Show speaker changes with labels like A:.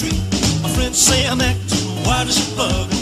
A: My friends say I'm acting. wild as a bug?